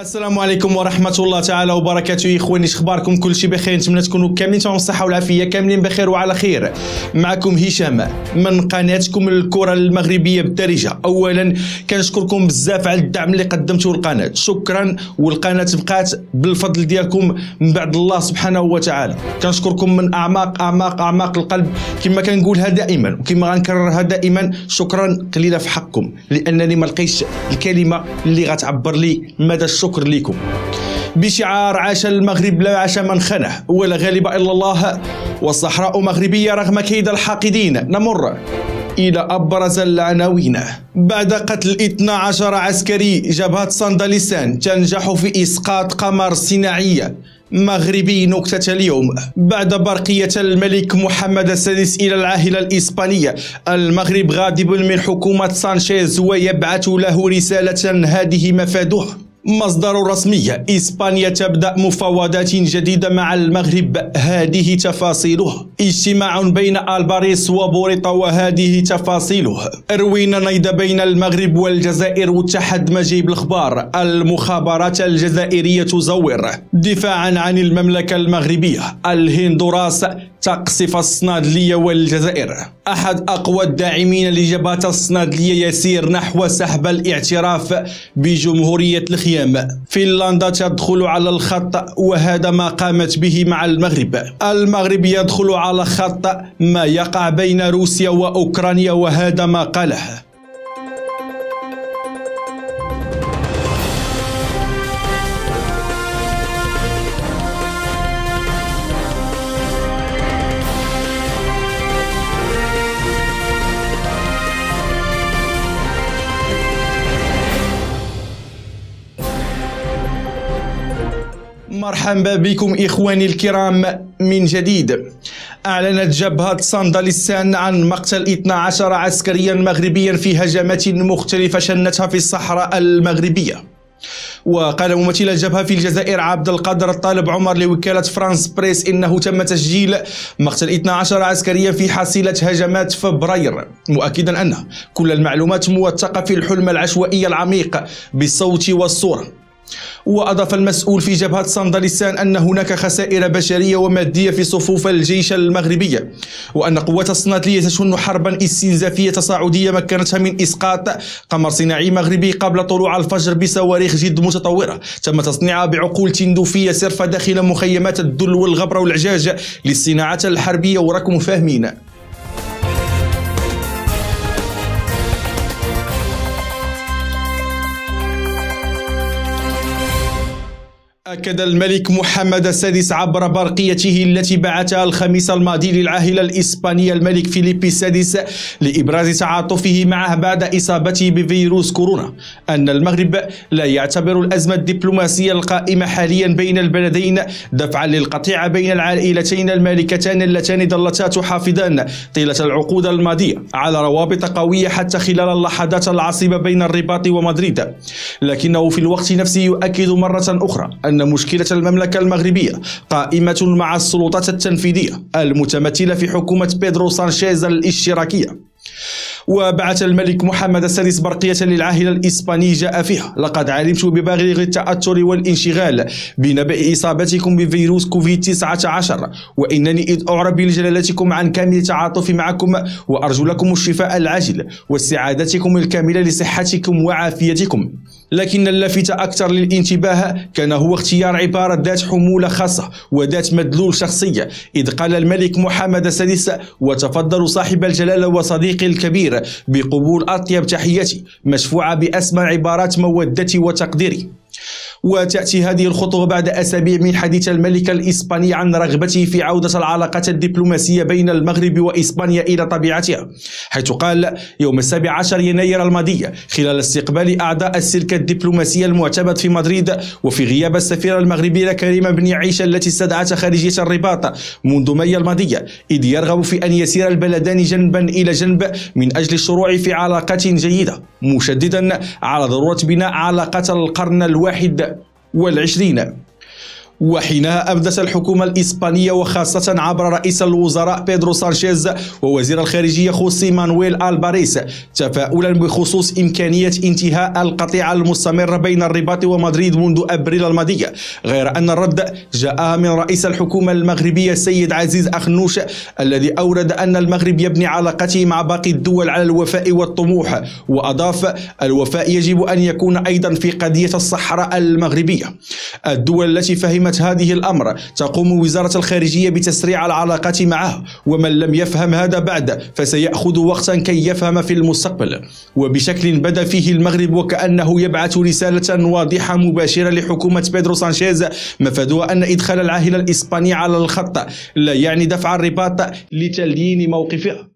السلام عليكم ورحمة الله تعالى وبركاته. إخواني اخباركم كل شيء بخير؟ نتمنى تكونوا كاملين تمام الصحة والعافية. كاملين بخير وعلى خير. معكم هشام من قناتكم الكرة المغربية بالدارجة. أولا كنشكركم بزاف على الدعم اللي قدمتوه للقناة. شكرا والقناة بقات بالفضل ديالكم من بعد الله سبحانه وتعالى. كنشكركم من أعماق أعماق أعماق القلب. كما كنقولها دائما وكما غنكررها دائما شكرا قليلة في حقكم لأنني ما لقيتش الكلمة اللي غتعبر لي. مدى الشكر؟ الشكر لكم. بشعار عاش المغرب لا عاش من خنه ولا غالب إلا الله. والصحراء مغربية رغم كيد الحاقدين. نمر إلى أبرز العناوين. بعد قتل 12 عسكري جبهة صندلسان تنجح في إسقاط قمر صناعية مغربي نكتة اليوم. بعد برقية الملك محمد السادس إلى العاهلة الإسبانية المغرب غاضب من حكومة سانشيز ويبعث له رسالة هذه مفادها مصدر رسمي إسبانيا تبدأ مفاوضات جديدة مع المغرب. هذه تفاصيله. اجتماع بين ألباريس وبوريطا وهذه تفاصيله. أروين نيد بين المغرب والجزائر. واتحد مجيب الأخبار. المخابرات الجزائرية تزور. دفاعا عن المملكة المغربية. الهندوراس تقصف الصنادلية والجزائر. أحد أقوى الداعمين لجبهة الصنادلية يسير نحو سحب الاعتراف بجمهورية الخيام. فنلندا تدخل على الخط وهذا ما قامت به مع المغرب. المغرب يدخل على خط ما يقع بين روسيا وأوكرانيا وهذا ما قاله. مرحبا بكم إخواني الكرام من جديد. أعلنت جبهة صندلسان عن مقتل 12 عسكريا مغربيا في هجمات مختلفة شنتها في الصحراء المغربية. وقال ممثل الجبهة في الجزائر عبد القادر الطالب عمر لوكالة فرانس بريس إنه تم تسجيل مقتل 12 عسكريا في حصيلة هجمات فبراير مؤكدا أن كل المعلومات موثقة في الحلم العشوائي العميق بالصوت والصورة. وأضاف المسؤول في جبهة صندلسان أن هناك خسائر بشرية ومادية في صفوف الجيش المغربية وأن قوات الصنادلية تشن حربا استنزافية تصاعدية مكنتها من إسقاط قمر صناعي مغربي قبل طلوع الفجر بصواريخ جد متطورة. تم تصنيعها بعقول تندوفية صرفة داخل مخيمات الدل والغبرة والعجاج للصناعة الحربية وراكم فاهمين أكد الملك محمد السادس عبر برقيته التي بعثها الخميس الماضي للعاهلة الإسبانية الملك فيليبي السادس لإبراز تعاطفه معه بعد إصابته بفيروس كورونا. أن المغرب لا يعتبر الأزمة الدبلوماسية القائمة حاليا بين البلدين دفعا للقطيعة بين العائلتين المالكتان اللتان ظلتا تحافظان طيلة العقود الماضية على روابط قوية حتى خلال اللحظات العصيبة بين الرباط ومدريد. لكنه في الوقت نفسه يؤكد مرة أخرى أن أن مشكلة المملكة المغربية قائمة مع السلطات التنفيذية المتمثلة في حكومة بيدرو سانشيز الاشتراكية. وبعث الملك محمد السادس برقية للعاهل الإسباني جاء فيها لقد علمت ببالغ التأثر والانشغال بنبأ إصابتكم بفيروس كوفيد 19 وإنني إذ أعرب لجلالتكم عن كامل تعاطفي معكم وأرجو لكم الشفاء العاجل واستعادتكم الكاملة لصحتكم وعافيتكم. لكن اللافت أكثر للانتباه كان هو اختيار عبارة ذات حمولة خاصة وذات مدلول شخصية إذ قال الملك محمد السادس وتفضل صاحب الجلالة وصديقي الكبير بقبول أطيب تحياتي مشفوعة بأسمى عبارات مودتي وتقديري. وتأتي هذه الخطوة بعد أسابيع من حديث الملك الإسباني عن رغبته في عودة العلاقات الدبلوماسية بين المغرب وإسبانيا إلى طبيعتها حيث قال يوم السابع عشر يناير الماضي خلال استقبال أعضاء السلك الدبلوماسي المعتمد في مدريد وفي غياب السفيرة المغربية كريمة بنيعيش التي استدعتها خارجية الرباط منذ ماي الماضي إذ يرغب في أن يسير البلدان جنبا إلى جنب من أجل الشروع في علاقات جيدة مشددا على ضرورة بناء علاقات القرن الواحد والعشرين. وحينها أبدت الحكومة الإسبانية وخاصة عبر رئيس الوزراء بيدرو سانشيز ووزير الخارجية خوسي مانويل ألباريس تفاؤلا بخصوص إمكانية انتهاء القطيعة المستمرة بين الرباط ومدريد منذ أبريل الماضي غير أن الرد جاء من رئيس الحكومة المغربية السيد عزيز أخنوش الذي أورد أن المغرب يبني علاقته مع باقي الدول على الوفاء والطموح وأضاف الوفاء يجب أن يكون أيضا في قضية الصحراء المغربية. الدول التي فهم فهمت هذه الأمر. تقوم وزارة الخارجية بتسريع العلاقات معه ومن لم يفهم هذا بعد فسيأخذ وقتا كي يفهم في المستقبل. وبشكل بدا فيه المغرب وكأنه يبعث رسالة واضحة مباشرة لحكومة بيدرو سانشيز مفادها أن إدخال العاهل الإسباني على الخط لا يعني دفع الرباط لتليين موقفه.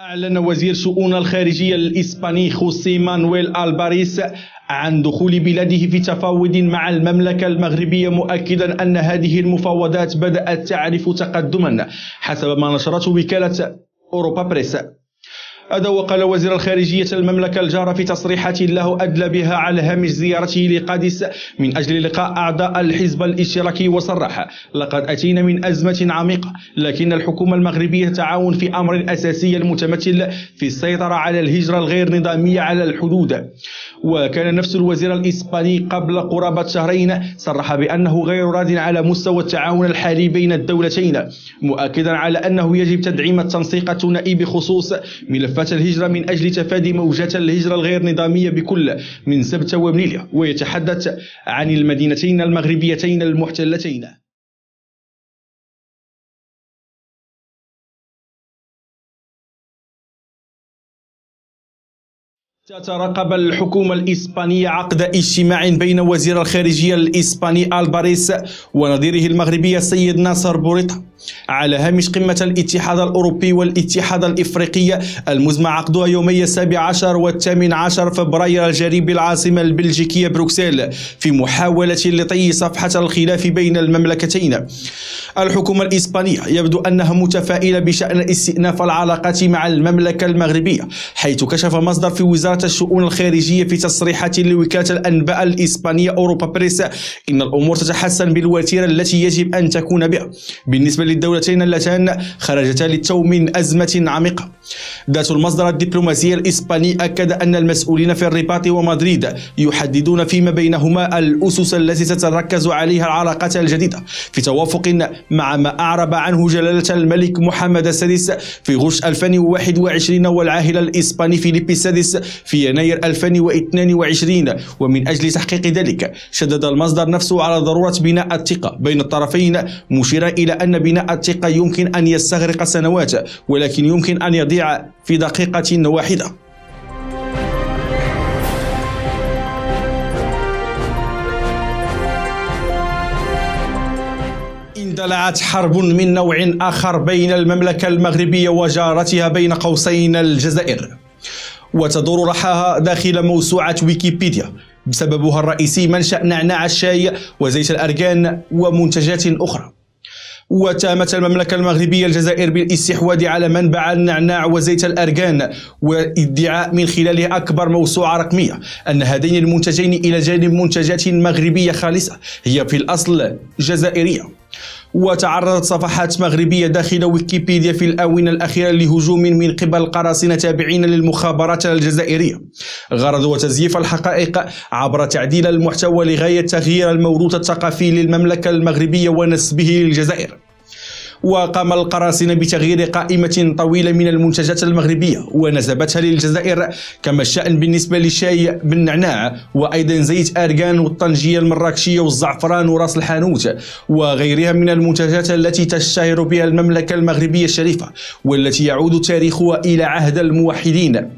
أعلن وزير شؤون الخارجية الإسباني خوسي مانويل ألباريس عن دخول بلاده في تفاوض مع المملكة المغربية مؤكدا أن هذه المفاوضات بدأت تعرف تقدما حسب ما نشرته وكالة أوروبا بريس. هذا وقال وزير الخارجية المملكة الجارة في تصريحات له أدلى بها على هامش زيارته لقادس من أجل لقاء أعضاء الحزب الاشتراكي وصرح لقد أتينا من أزمة عميقة لكن الحكومة المغربية تعاون في أمر أساسي المتمثل في السيطرة على الهجرة الغير نظامية على الحدود. وكان نفس الوزير الإسباني قبل قرابة شهرين صرح بأنه غير راض على مستوى التعاون الحالي بين الدولتين مؤكدا على أنه يجب تدعيم التنسيق الثنائي بخصوص ملفات الهجرة من أجل تفادي موجات الهجرة الغير نظامية بكل من سبتة ومليليا ويتحدث عن المدينتين المغربيتين المحتلتين. تترقب الحكومة الإسبانية عقد اجتماع بين وزير الخارجية الإسباني ألباريس ونظيره المغربي السيد ناصر بوريطة. على هامش قمة الاتحاد الأوروبي والاتحاد الإفريقي المزمع عقدها يومي السابع عشر والثامن عشر فبراير الجاري بالعاصمة البلجيكية بروكسل في محاولة لطي صفحة الخلاف بين المملكتين. الحكومة الإسبانية يبدو أنها متفائلة بشأن استئناف العلاقات مع المملكة المغربية حيث كشف مصدر في وزارة الشؤون الخارجية في تصريحات لوكالة الأنباء الإسبانية أوروبا بريس إن الأمور تتحسن بالوتيرة التي يجب أن تكون بها بالنسبة للدولتين اللتان خرجتا للتو من أزمة عميقة ذات المصدر الدبلوماسي الإسباني أكد أن المسؤولين في الرباط ومدريد يحددون فيما بينهما الأسس التي تتركز عليها العلاقات الجديدة في توافق مع ما أعرب عنه جلالة الملك محمد السادس في غش 2021 والعاهل الإسباني فيليبي السادس في يناير 2022 ومن أجل تحقيق ذلك شدد المصدر نفسه على ضرورة بناء الثقة بين الطرفين مشيرا إلى أن بناء الثقة يمكن أن يستغرق سنوات ولكن يمكن أن يضيع في دقيقة واحدة. اندلعت حرب من نوع آخر بين المملكة المغربية وجارتها بين قوسين الجزائر. وتدور رحاها داخل موسوعة ويكيبيديا. بسببها الرئيسي منشأ نعناع الشاي وزيت الأرجان ومنتجات أخرى. وتهمت المملكة المغربية الجزائر بالاستحواذ على منبع النعناع وزيت الأرجان وادعاء من خلاله أكبر موسوعة رقمية أن هذين المنتجين إلى جانب منتجات مغربية خالصة هي في الأصل جزائرية. وتعرضت صفحات مغربية داخل ويكيبيديا في الآونة الأخيرة لهجوم من قبل قراصنة تابعين للمخابرات الجزائرية. غرض تزييف الحقائق عبر تعديل المحتوى لغاية تغيير الموروث الثقافي للمملكة المغربية ونسبه للجزائر. وقام القراصنة بتغيير قائمة طويلة من المنتجات المغربية ونسبتها للجزائر كما الشأن بالنسبة للشاي بالنعناع وأيضا زيت أرغان والطنجية المراكشية والزعفران وراس الحانوت وغيرها من المنتجات التي تشتهر بها المملكة المغربية الشريفة والتي يعود تاريخها إلى عهد الموحدين.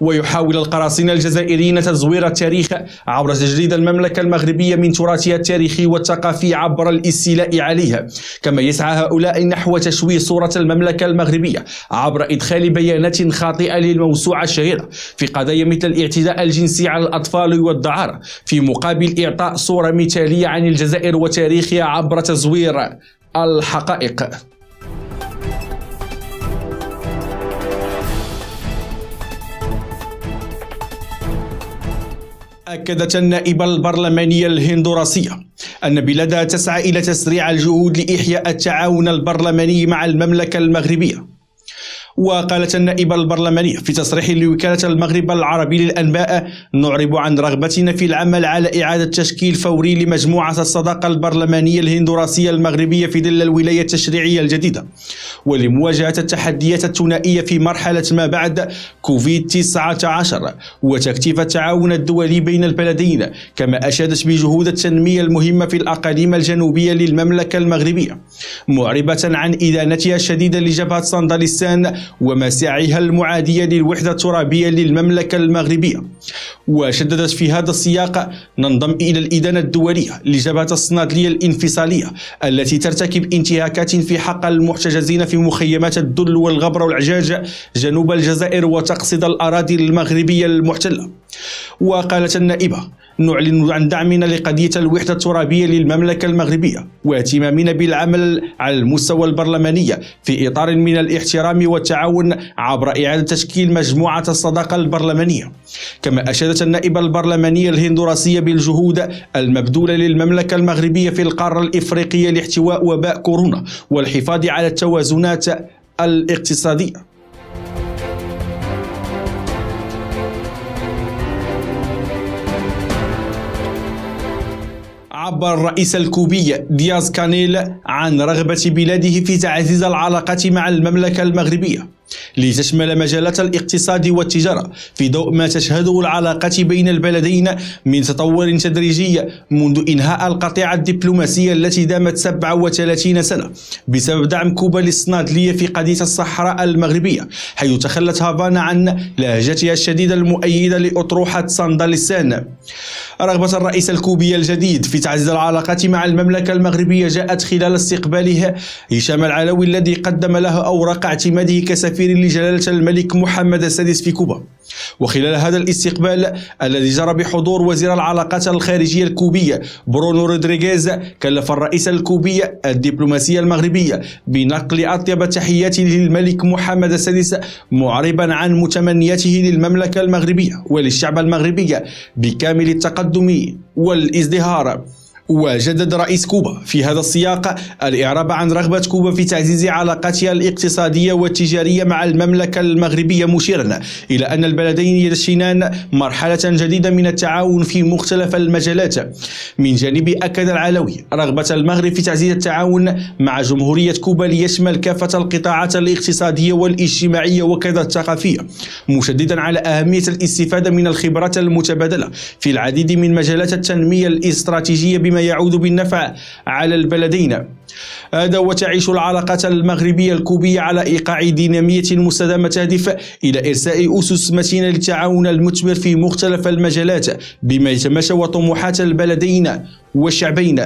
ويحاول القراصنة الجزائريين تزوير التاريخ عبر تجريد المملكة المغربية من تراثها التاريخي والثقافي عبر الاستيلاء عليها كما يسعى هؤلاء نحو تشويه صورة المملكة المغربية عبر إدخال بيانات خاطئة للموسوعة الشهيرة في قضايا مثل الاعتداء الجنسي على الأطفال والدعارة في مقابل إعطاء صورة مثالية عن الجزائر وتاريخها عبر تزوير الحقائق. أكدت النائبة البرلمانية الهندوراسية أن بلادها تسعى إلى تسريع الجهود لإحياء التعاون البرلماني مع المملكة المغربية. وقالت النائبة البرلمانية في تصريح لوكالة المغرب العربي للأنباء نعرب عن رغبتنا في العمل على إعادة تشكيل فوري لمجموعة الصداقة البرلمانية الهندوراسية المغربية في ظل الولاية التشريعية الجديدة ولمواجهة التحديات الثنائية في مرحلة ما بعد كوفيد 19 وتكثيف التعاون الدولي بين البلدين كما أشادت بجهود التنمية المهمة في الأقاليم الجنوبية للمملكة المغربية معربة عن إدانتها الشديدة لجبهة صندلستان ومساعيها المعادية للوحدة الترابية للمملكة المغربية. وشددت في هذا السياق ننضم إلى الإدانة الدولية لجبهة الصنادلية الانفصالية التي ترتكب انتهاكات في حق المحتجزين في مخيمات الدل والغبر والعجاج جنوب الجزائر وتقصد الأراضي المغربية المحتلة. وقالت النائبة نعلن عن دعمنا لقضية الوحدة الترابية للمملكة المغربية واهتمامنا بالعمل على المستوى البرلماني في إطار من الاحترام والتعاون عبر إعادة تشكيل مجموعة الصداقة البرلمانية. كما أشادت النائبة البرلمانية الهندوراسية بالجهود المبذولة للمملكة المغربية في القارة الإفريقية لاحتواء وباء كورونا والحفاظ على التوازنات الاقتصادية. عبر الرئيس الكوبي دياز كانيل عن رغبة بلاده في تعزيز العلاقات مع المملكة المغربية. لتشمل مجالات الاقتصاد والتجارة في ضوء ما تشهده العلاقات بين البلدين من تطور تدريجي منذ إنهاء القطيعة الدبلوماسية التي دامت 37 سنة بسبب دعم كوبا للصنادلية في قضية الصحراء المغربية حيث تخلت هافانا عن لهجتها الشديدة المؤيدة لأطروحة صندالستان رغبة الرئيس الكوبي الجديد في تعزيز العلاقات مع المملكة المغربية جاءت خلال استقباله هشام العلوي الذي قدم له أوراق اعتماده كسفير لجلالة الملك محمد السادس في كوبا. وخلال هذا الاستقبال الذي جرى بحضور وزير العلاقات الخارجية الكوبية برونو رودريغيز كلف الرئيس الكوبي الدبلوماسية المغربية بنقل أطيب تحيات للملك محمد السادس معربا عن متمنياته للمملكة المغربية وللشعب المغربي بكامل التقدم والازدهار. وجدد رئيس كوبا في هذا السياق الإعراب عن رغبة كوبا في تعزيز علاقاتها الاقتصادية والتجارية مع المملكة المغربية مشيرا إلى أن البلدين يدشنان مرحلة جديدة من التعاون في مختلف المجالات. من جانب أكد العلوي رغبة المغرب في تعزيز التعاون مع جمهورية كوبا ليشمل كافة القطاعات الاقتصادية والاجتماعية وكذا الثقافية مشددا على أهمية الاستفادة من الخبرات المتبادلة في العديد من مجالات التنمية الاستراتيجية بما يعود بالنفع على البلدين. هذا وتعيش العلاقات المغربية الكوبية على إيقاع دينامية مستدامة تهدف إلى إرساء أسس متينة للتعاون المثمر في مختلف المجالات بما يتماشى وطموحات البلدين والشعبين.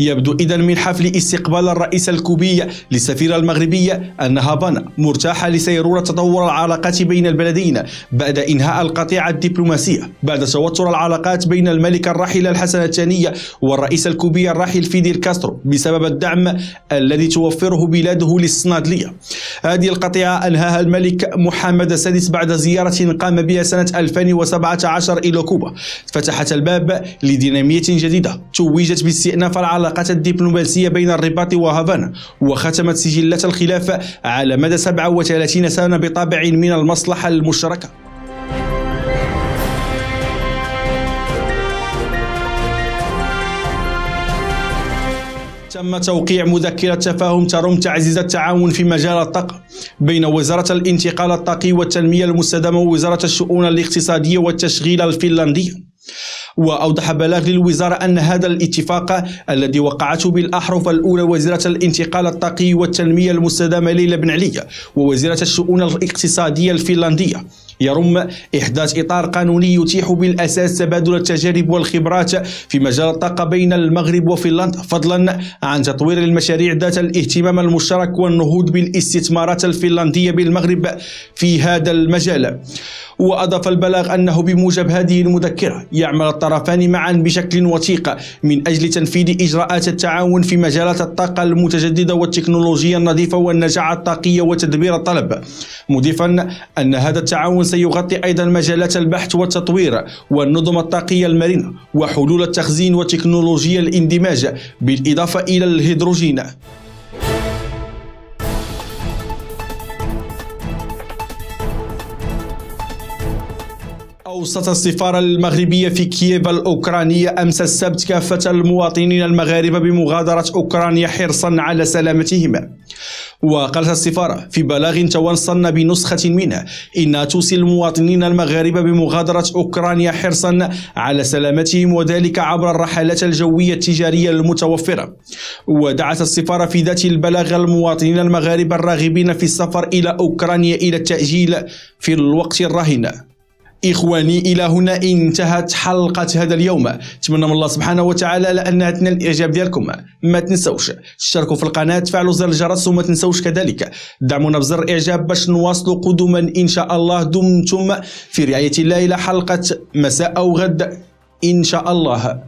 يبدو إذا من حفل استقبال الرئيس الكوبي للسفيرة المغربية أن هافانا مرتاحة لسيرورة تطور العلاقات بين البلدين بعد إنهاء القطيعة الدبلوماسية بعد توتر العلاقات بين الملك الراحل الحسن الثاني والرئيس الكوبي الراحل فيديل كاسترو بسبب الدعم الذي توفره بلاده للصنادلية. هذه القطيعة أنهاها الملك محمد السادس بعد زيارة قام بها سنة 2017 إلى كوبا. فتحت الباب لدينامية جديدة توجت باستئناف العلاقات العلاقات الدبلوماسية بين الرباط وهافانا وختمت سجلات الخلاف على مدى 37 سنة بطابع من المصلحة المشتركة. تم توقيع مذكرة تفاهم ترم تعزيز التعاون في مجال الطاقة بين وزارة الانتقال الطاقي والتنمية المستدامة ووزارة الشؤون الاقتصادية والتشغيل الفنلندية وأوضح بلاغ للوزارة أن هذا الاتفاق الذي وقعته بالأحرف الأولى وزيرة الانتقال الطاقي والتنمية المستدامة ليلى بن علي ووزيرة الشؤون الاقتصادية الفنلندية. يرم إحداث إطار قانوني يتيح بالأساس تبادل التجارب والخبرات في مجال الطاقة بين المغرب وفنلندا. فضلا عن تطوير المشاريع ذات الاهتمام المشترك والنهوض بالاستثمارات الفنلندية بالمغرب في هذا المجال. وأضاف البلاغ أنه بموجب هذه المذكرة يعمل الطرفان معا بشكل وثيق من أجل تنفيذ إجراءات التعاون في مجالات الطاقة المتجددة والتكنولوجيا النظيفة والنجاعة الطاقية وتدبير الطلب. مضيفا أن هذا التعاون سيغطي أيضا مجالات البحث والتطوير والنظم الطاقية المرنة وحلول التخزين وتكنولوجيا الاندماج بالإضافة إلى الهيدروجين. أوصت السفارة المغربية في كييف الأوكرانية أمس السبت كافة المواطنين المغاربة بمغادرة أوكرانيا حرصا على سلامتهم. وقالت السفارة في بلاغ توصلنا بنسخة منه إنها توصي المواطنين المغاربة بمغادرة أوكرانيا حرصا على سلامتهم وذلك عبر الرحلات الجوية التجارية المتوفرة. ودعت السفارة في ذات البلاغ المواطنين المغاربة الراغبين في السفر إلى أوكرانيا إلى التأجيل في الوقت الراهن. إخواني إلى هنا انتهت حلقة هذا اليوم. أتمنى من الله سبحانه وتعالى لأنها تنال الإعجاب ديالكم ما تنسوش. تشتركوا في القناة تفعلوا زر الجرس وما تنسوش كذلك. دعمونا بزر الإعجاب باش نواصلوا قدما إن شاء الله. دمتم في رعاية الله إلى حلقة مساء أو غد إن شاء الله.